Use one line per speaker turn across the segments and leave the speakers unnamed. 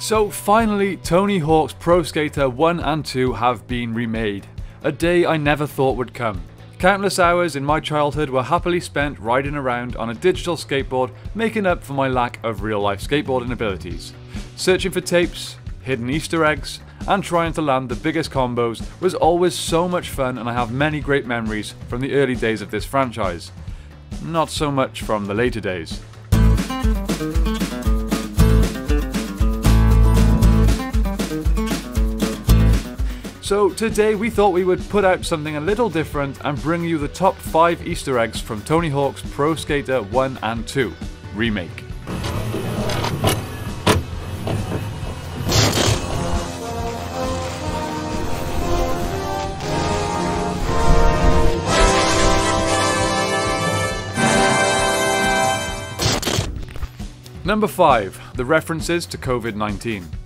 So finally, Tony Hawk's Pro Skater 1 and 2 have been remade. A day I never thought would come. Countless hours in my childhood were happily spent riding around on a digital skateboard, making up for my lack of real life skateboarding abilities. Searching for tapes, hidden Easter eggs, and trying to land the biggest combos was always so much fun, and I have many great memories from the early days of this franchise. Not so much from the later days. So today we thought we would put out something a little different and bring you the top 5 easter eggs from Tony Hawk's Pro Skater 1 and 2 Remake. Number 5. The references to COVID-19.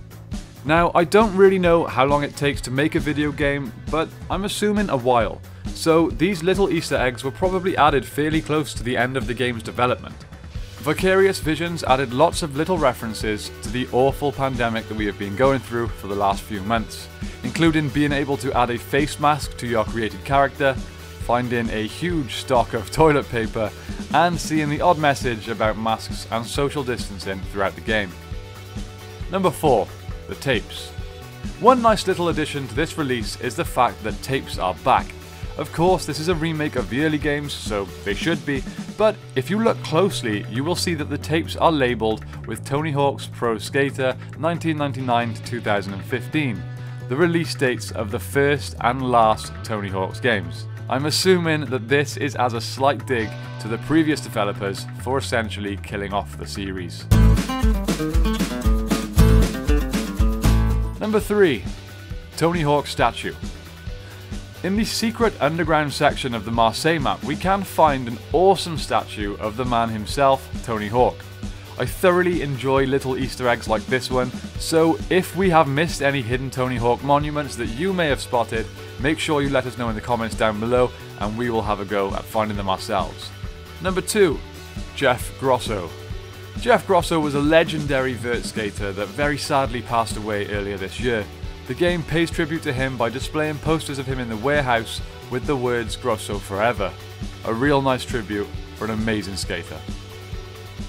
Now, I don't really know how long it takes to make a video game, but I'm assuming a while, so these little easter eggs were probably added fairly close to the end of the game's development. Vicarious Visions added lots of little references to the awful pandemic that we have been going through for the last few months, including being able to add a face mask to your created character, finding a huge stock of toilet paper, and seeing the odd message about masks and social distancing throughout the game. Number 4 the tapes. One nice little addition to this release is the fact that tapes are back. Of course, this is a remake of the early games, so they should be, but if you look closely, you will see that the tapes are labelled with Tony Hawk's Pro Skater 1999 to 2015, the release dates of the first and last Tony Hawk's games. I'm assuming that this is as a slight dig to the previous developers for essentially killing off the series. Number 3. Tony Hawk Statue. In the secret underground section of the Marseille map, we can find an awesome statue of the man himself, Tony Hawk. I thoroughly enjoy little easter eggs like this one, so if we have missed any hidden Tony Hawk monuments that you may have spotted, make sure you let us know in the comments down below and we will have a go at finding them ourselves. Number 2. Jeff Grosso. Jeff Grosso was a legendary vert skater that very sadly passed away earlier this year. The game pays tribute to him by displaying posters of him in the warehouse with the words Grosso Forever. A real nice tribute for an amazing skater.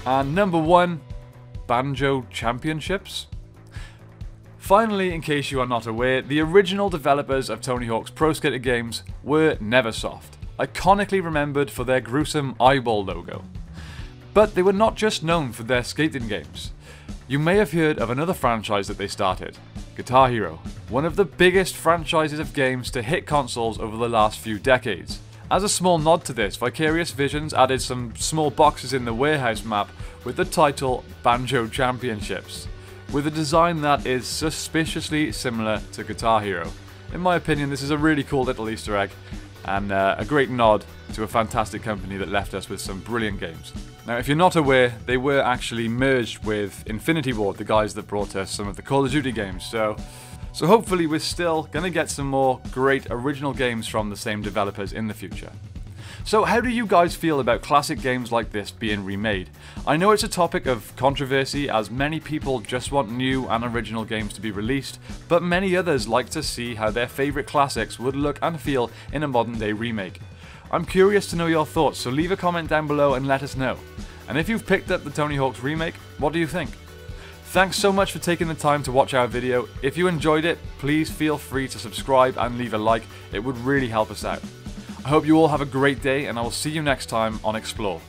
And number one, Banjo Championships. Finally, in case you are not aware, the original developers of Tony Hawk's Pro Skater games were Neversoft, iconically remembered for their gruesome eyeball logo. But they were not just known for their skating games. You may have heard of another franchise that they started, Guitar Hero, one of the biggest franchises of games to hit consoles over the last few decades. As a small nod to this, Vicarious Visions added some small boxes in the warehouse map with the title Banjo Championships, with a design that is suspiciously similar to Guitar Hero. In my opinion, this is a really cool little Easter egg, and uh, a great nod to a fantastic company that left us with some brilliant games. Now, if you're not aware, they were actually merged with Infinity Ward, the guys that brought us some of the Call of Duty games, so so hopefully we're still going to get some more great original games from the same developers in the future. So how do you guys feel about classic games like this being remade? I know it's a topic of controversy as many people just want new and original games to be released, but many others like to see how their favourite classics would look and feel in a modern day remake. I'm curious to know your thoughts, so leave a comment down below and let us know. And if you've picked up the Tony Hawk's remake, what do you think? Thanks so much for taking the time to watch our video. If you enjoyed it, please feel free to subscribe and leave a like, it would really help us out. I hope you all have a great day and I will see you next time on XPlore.